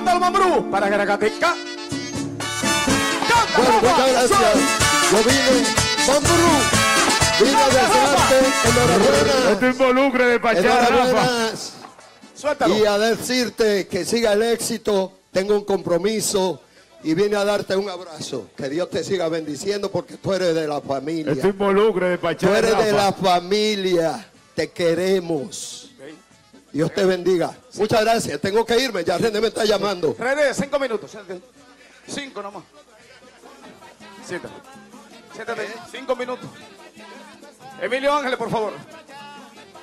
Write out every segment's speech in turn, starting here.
Suéltalo, mambrú. Para Garacateca. Bueno, muchas gracias. Yo vine, Mambrú, vine a desearte enhorabuena. No te involucres de Pachá. Suéltalo. Y a decirte que siga el éxito, tengo un compromiso y vine a darte un abrazo. Que Dios te siga bendiciendo porque tú eres de la familia. involucres de Pachá, Tú eres de la familia. Te queremos. Dios te bendiga. Muchas gracias. Tengo que irme. Ya René me está llamando. René, cinco minutos. Cinco nomás. Siéntate. Siéntate. Cinco minutos. Emilio Ángeles, por favor.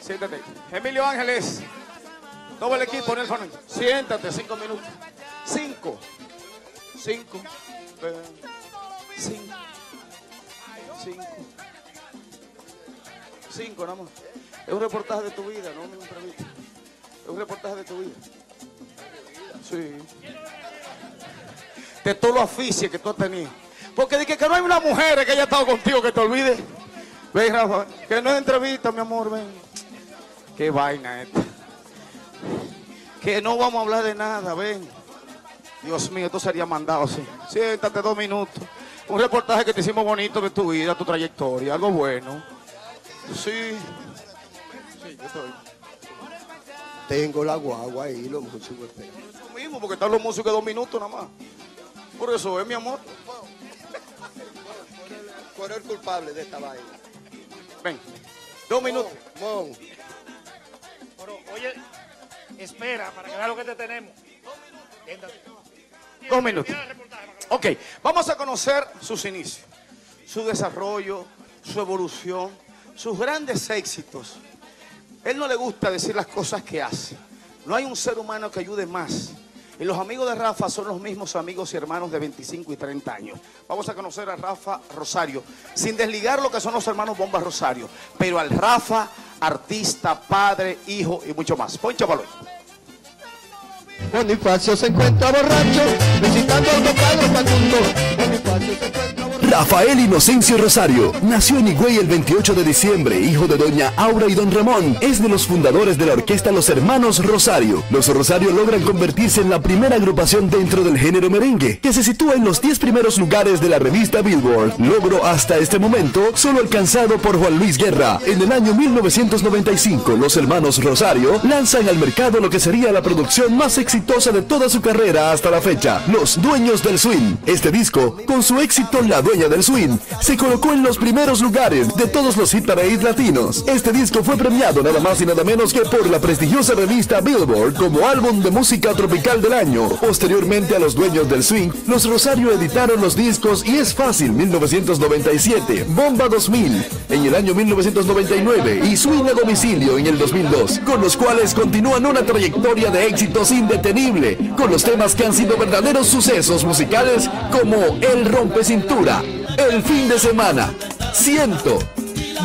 Siéntate. Emilio Ángeles. Todo el equipo, Nelson. Siéntate, cinco minutos. Cinco. Cinco. Cinco. Cinco. Cinco, nada más. Es un reportaje de tu vida, no una entrevista. Es un reportaje de tu vida. Sí. De todo lo aficio que tú has tenido. Porque dije que no hay una mujer que haya estado contigo que te olvide. Ven, Rafa, que no es entrevista, mi amor, ven. Qué vaina esta. Que no vamos a hablar de nada, ven. Dios mío, esto sería mandado, sí. Siéntate dos minutos. Un reportaje que te hicimos bonito de tu vida, tu trayectoria, algo bueno. Sí. Sí, yo estoy. Tengo la guagua ahí, los músicos esperan. Tú mismo, porque están los músicos dos minutos nada más. Por eso es mi amor. Tú eres el culpable de esta vaina. Ven, dos minutos. Mon, Pero, oye, espera para que vea lo que te tenemos. Dos minutos. Ok, vamos a conocer sus inicios, su desarrollo, su evolución, sus grandes éxitos. Él no le gusta decir las cosas que hace. No hay un ser humano que ayude más. Y los amigos de Rafa son los mismos amigos y hermanos de 25 y 30 años. Vamos a conocer a Rafa Rosario, sin desligar lo que son los hermanos Bomba Rosario, pero al Rafa, artista, padre, hijo y mucho más. Poncha balón. Bonifacio se encuentra borracho, visitando al compadre Facundo. Bonifacio se encuentra. Rafael Inocencio Rosario nació en Higüey el 28 de diciembre, hijo de doña Aura y don Ramón. Es de los fundadores de la orquesta Los Hermanos Rosario. Los Rosario logran convertirse en la primera agrupación dentro del género merengue, que se sitúa en los 10 primeros lugares de la revista Billboard. Logro hasta este momento solo alcanzado por Juan Luis Guerra. En el año 1995, los hermanos Rosario lanzan al mercado lo que sería la producción más exitosa de toda su carrera hasta la fecha, Los Dueños del Swing. Este disco, con su éxito La Dueña del Swing, se colocó en los primeros lugares de todos los hit latinos. Este disco fue premiado nada más y nada menos que por la prestigiosa revista Billboard como álbum de música tropical del año. Posteriormente a Los Dueños del Swing, los Rosario editaron los discos Y es Fácil 1997, Bomba 2000 en el año 1999 y Swing a Domicilio en el 2002, con los cuales continúan una trayectoria de éxitos indetenible, con los temas que han sido verdaderos sucesos musicales como El Rompe Cintura, El Fin de Semana, Siento,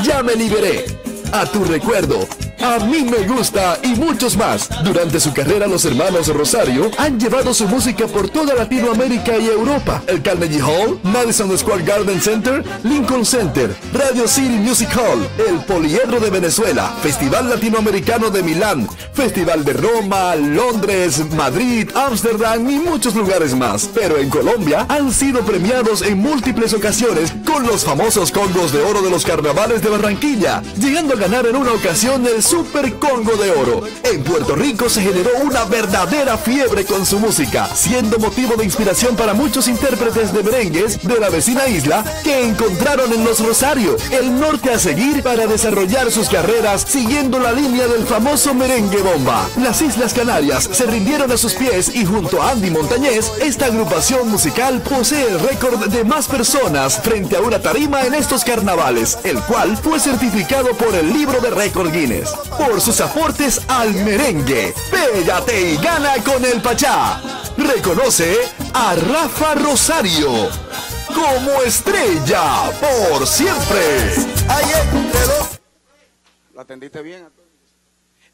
Ya me liberé, A tu recuerdo, a mí me gusta y muchos más. Durante su carrera los hermanos Rosario han llevado su música por toda Latinoamérica y Europa. El Carnegie Hall, Madison Square Garden Center, Lincoln Center, Radio City Music Hall, el Poliedro de Venezuela, Festival Latinoamericano de Milán, Festival de Roma, Londres, Madrid, Ámsterdam y muchos lugares más. Pero en Colombia han sido premiados en múltiples ocasiones con los famosos Congos de Oro de los Carnavales de Barranquilla, llegando a ganar en una ocasión el Super Congo de Oro. En Puerto Rico se generó una verdadera fiebre con su música, siendo motivo de inspiración para muchos intérpretes de merengues de la vecina isla que encontraron en Los Rosario el norte a seguir para desarrollar sus carreras siguiendo la línea del famoso merengue bomba. Las Islas Canarias se rindieron a sus pies y junto a Andy Montañez, esta agrupación musical posee el récord de más personas frente a una tarima en estos carnavales, el cual fue certificado por el libro de récord Guinness por sus aportes al merengue. Pégate y gana con el Pachá. Reconoce a Rafa Rosario como estrella por siempre. ¿La atendiste bien?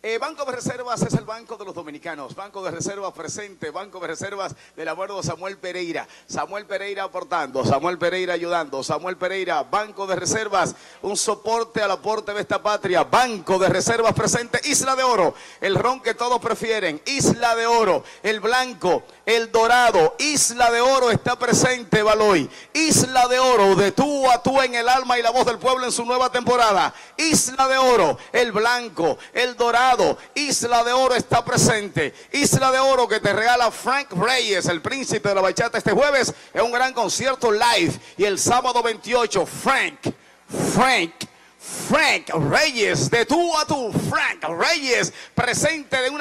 Eh, Banco de Reservas es el banco de los dominicanos. Banco de Reservas presente. Banco de Reservas del abuelo Samuel Pereira. Samuel Pereira aportando. Samuel Pereira ayudando. Samuel Pereira, Banco de Reservas. Un soporte al aporte de esta patria. Banco de Reservas presente. Isla de Oro. El ron que todos prefieren. Isla de Oro. El blanco. El dorado. Isla de Oro está presente, Baloy. Isla de Oro. De tú a tú en el alma y la voz del pueblo en su nueva temporada. Isla de Oro. El blanco. El dorado. Isla de Oro está presente. Isla de Oro que te regala Frank Reyes, el príncipe de la bachata este jueves. Es un gran concierto live. Y el sábado 28, Frank, Frank. Frank Reyes, de tú a tú, Frank Reyes, presente de un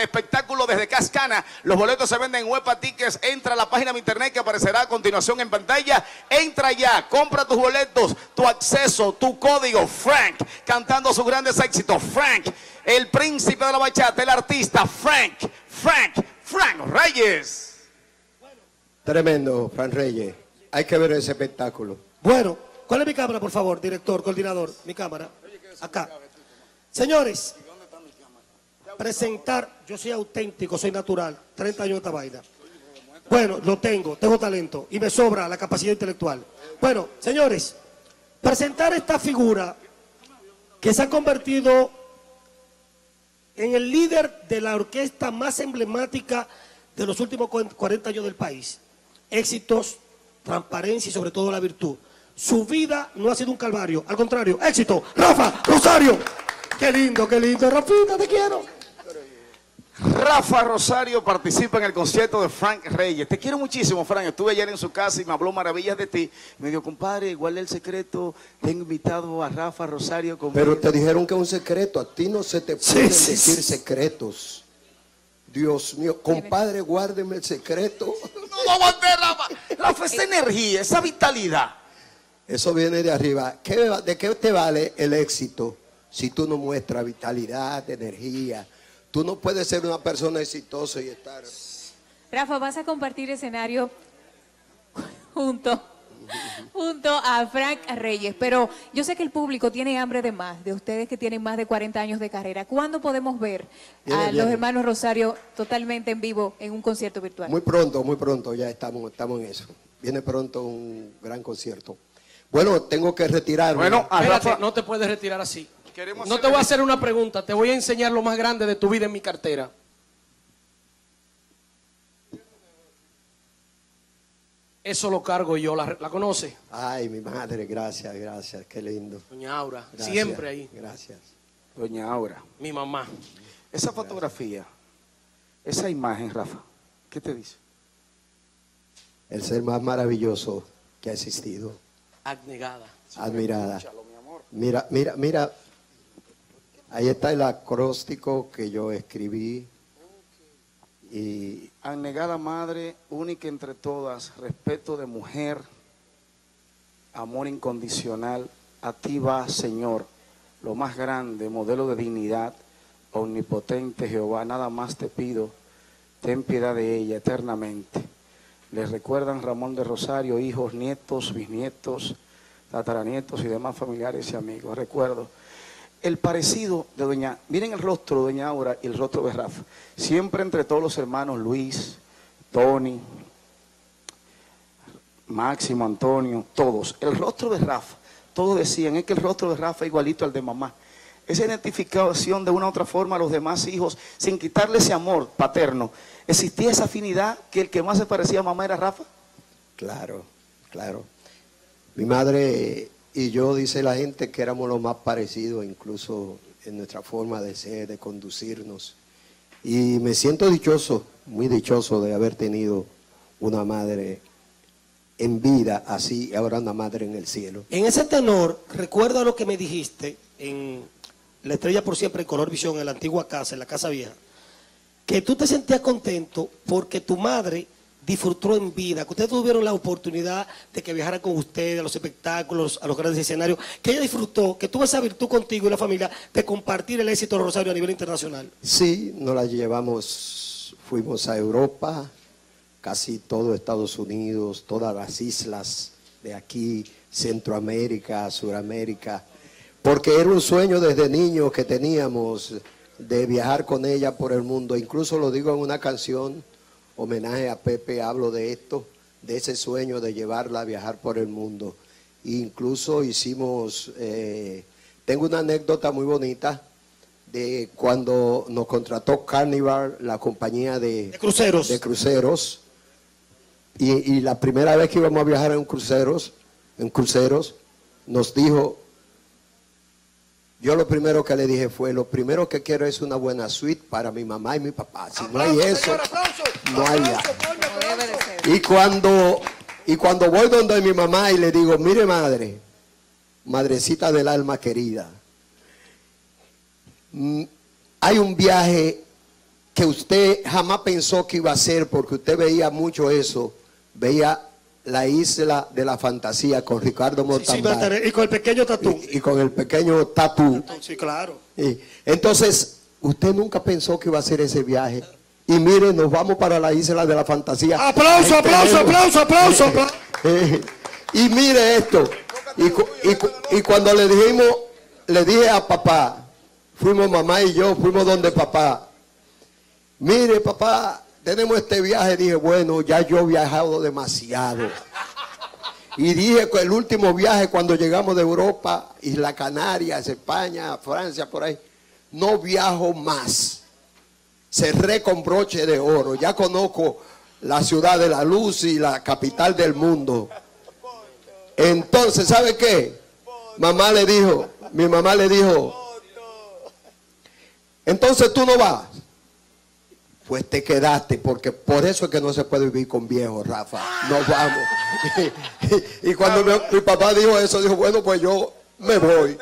espectáculo desde Cascana. Los boletos se venden en Huepa Tickets. Entra a la página de internet que aparecerá a continuación en pantalla. Entra ya, compra tus boletos, tu acceso, tu código. Frank, cantando sus grandes éxitos. Frank, el príncipe de la bachata, el artista. Frank, Frank, Frank Reyes. Tremendo, Frank Reyes. Hay que ver ese espectáculo. Bueno, ¿cuál es mi cámara, por favor, director, coordinador? Mi cámara. Acá. Señores, presentar, yo soy auténtico, soy natural, 30 años de esta vaina. Bueno, lo tengo, tengo talento y me sobra la capacidad intelectual. Bueno, señores, presentar esta figura que se ha convertido en el líder de la orquesta más emblemática de los últimos 40 años del país. Éxitos, transparencia y sobre todo la virtud. Su vida no ha sido un calvario, al contrario, éxito. Rafa, Rosario. Qué lindo, qué lindo. Rafita, te quiero. Rafa Rosario participa en el concierto de Frank Reyes. Te quiero muchísimo, Frank. Estuve ayer en su casa y me habló maravillas de ti. Me dijo, compadre, igual el secreto. Tengo invitado a Rafa Rosario conmigo. Pero te dijeron que es un secreto. A ti no se te pueden sí, decir sí. secretos. Dios mío, compadre, guárdeme el secreto. No, no aguanté, Rafa. Rafa, esa energía, esa vitalidad. Eso viene de arriba. ¿Qué- ¿De qué te vale el éxito si tú no muestras vitalidad, energía? Tú no puedes ser una persona exitosa y estar... Rafa, vas a compartir escenario junto, junto a Frank Reyes, pero yo sé que el público tiene hambre de más, de ustedes que tienen más de 40 años de carrera. ¿Cuándo podemos ver Viene, a los hermanos Rosario totalmente en vivo en un concierto virtual? Muy pronto, muy pronto, ya estamos, estamos en eso. Viene pronto un gran concierto. Bueno, tengo que retirarme. Bueno, a Espérate, Rafa. no te puedes retirar así. Queremos No te voy a hacer una pregunta, te voy a enseñar lo más grande de tu vida en mi cartera. Eso lo cargo yo, ¿la, la conoce? Ay, mi madre, gracias, gracias, qué lindo. Doña Aura, Gracias, siempre ahí. Gracias. Doña Aura, Mi mamá. esa fotografía, esa imagen, Rafa, ¿qué te dice? El ser más maravilloso que ha existido. Abnegada. Admirada. Mira, mira, mira. Ahí está el acróstico que yo escribí. Y Anegada madre, única entre todas, respeto de mujer, amor incondicional, a ti va, Señor, lo más grande, modelo de dignidad, omnipotente Jehová, nada más te pido, ten piedad de ella eternamente. Les recuerdan Ramón de Rosario, hijos, nietos, bisnietos, tataranietos y demás familiares y amigos. Recuerdo el parecido de doña, miren el rostro de doña Aura y el rostro de Rafa. Siempre entre todos los hermanos, Luis, Tony, Máximo, Antonio, todos. El rostro de Rafa, todos decían, es que el rostro de Rafa es igualito al de mamá. Esa identificación de una u otra forma a los demás hijos, sin quitarle ese amor paterno. ¿Existía esa afinidad que el que más se parecía a mamá era Rafa? claro, claro. Mi madre y yo, dice la gente, que éramos los más parecidos, incluso en nuestra forma de ser, de conducirnos. Y me siento dichoso, muy dichoso de haber tenido una madre en vida así, y ahora una madre en el cielo. En ese tenor, recuerda lo que me dijiste en La Estrella por Siempre en Color Visión, en la antigua casa, en la casa vieja, que tú te sentías contento porque tu madre disfrutó en vida, que ustedes tuvieron la oportunidad de que viajara con ustedes a los espectáculos, a los grandes escenarios, que ella disfrutó, que tuvo esa virtud contigo y la familia de compartir el éxito Rosario a nivel internacional. Sí, nos la llevamos, fuimos a Europa, casi todo Estados Unidos, todas las islas de aquí, Centroamérica, Suramérica, porque era un sueño desde niños que teníamos de viajar con ella por el mundo. Incluso lo digo en una canción, homenaje a Pepe, hablo de esto, de ese sueño de llevarla a viajar por el mundo. Incluso hicimos, eh, tengo una anécdota muy bonita de cuando nos contrató Carnival, la compañía de, De cruceros. de cruceros. Y, y la primera vez que íbamos a viajar en cruceros, en cruceros, nos dijo, yo lo primero que le dije fue, lo primero que quiero es una buena suite para mi mamá y mi papá. Si no hay eso, no hay de ser. Y cuando, y cuando voy donde mi mamá y le digo, mire madre, madrecita del alma querida, mm, hay un viaje que usted jamás pensó que iba a hacer porque usted veía mucho eso, veía la isla de la fantasía con Ricardo Sí, Montalbán y con el pequeño tatú. y, y con el pequeño tatú. Sí, claro. Y entonces, usted nunca pensó que iba a hacer ese viaje. Y mire, nos vamos para la isla de la fantasía. Aplauso, aplauso, aplauso, aplauso, aplauso. Eh, y mire esto. Y, y y cuando le dijimos, le dije a papá, fuimos mamá y yo, fuimos donde papá. Mire, papá, tenemos este viaje. Dije, bueno, ya yo he viajado demasiado. Y dije que el último viaje cuando llegamos de Europa, Isla Canarias, España, Francia, por ahí, no viajo más. Cerré con broche de oro. Ya conozco la ciudad de la luz y la capital del mundo. Entonces, ¿sabe qué? Mamá le dijo, mi mamá le dijo, entonces tú no vas. Pues te quedaste, porque por eso es que no se puede vivir con viejos, Rafa. Nos vamos. y cuando mi, mi papá dijo eso, dijo, bueno, pues yo me voy.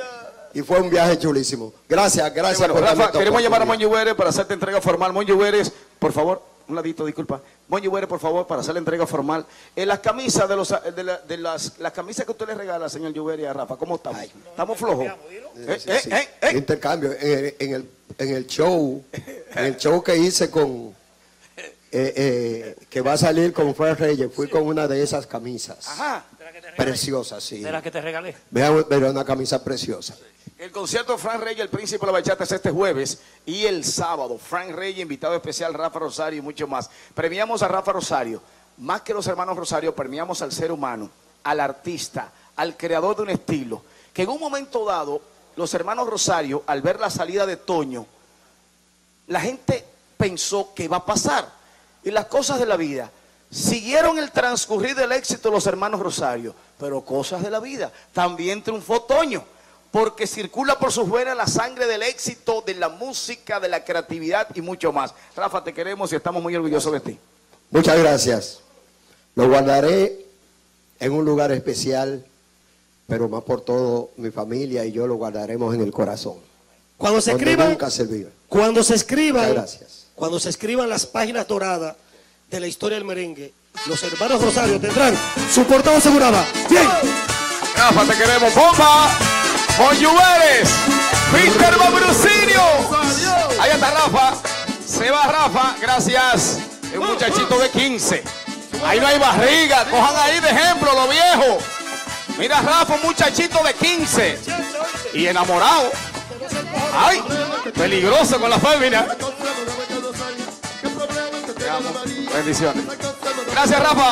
Y fue un viaje chulísimo. Gracias, gracias Bueno, por Rafa, queremos llamar a. Monji para hacerte entrega formal. Monji por favor, un ladito, disculpa. Monji por favor, para hacer la entrega formal. En las camisas de los de, la- de las, las camisas que usted le regala, señor Lluvere y a Rafa, ¿cómo estamos? ¿Estamos flojos? Eh, eh, eh. Intercambio. En, en el, en el show, en el show que hice con, eh, eh, que va a salir con Fred Reyes, fui con una de esas camisas. Ajá. Preciosa, sí. De la que te regalé. Vean, vean una camisa preciosa. El concierto de Frank Reyes, el príncipe de la bachata, es este jueves y el sábado. Frank Reyes, invitado especial, Rafa Rosario y mucho más. Premiamos a Rafa Rosario. Más que los hermanos Rosario, premiamos al ser humano, al artista, al creador de un estilo. Que en un momento dado, los hermanos Rosario, al ver la salida de Toño, la gente pensó que iba a pasar. Y las cosas de la vida siguieron el transcurrir del éxito los hermanos Rosario, pero cosas de la vida. También triunfó Toño, porque circula por sus venas la sangre del éxito, de la música, de la creatividad y mucho más. Rafa, te queremos y estamos muy orgullosos de ti. Muchas gracias. Lo guardaré en un lugar especial, pero más por todo mi familia y yo lo guardaremos en el corazón. Cuando se escriban, nunca se olvida. cuando se escriban, gracias. cuando se escriban las páginas doradas de la historia del merengue, los hermanos Rosario tendrán su portada asegurada. Bien. Rafa, te queremos. ¡Bomba! ¡Monjuveres! ¡Víctor Babrucinio! Ahí está Rafa. Se va Rafa. Gracias. Es un muchachito de 15. Ahí no hay barriga. Cojan ahí de ejemplo lo viejo. Mira Rafa, un muchachito de 15. Y enamorado. ¡Ay! Peligroso con la fémina. Bendiciones. Gracias, Rafa.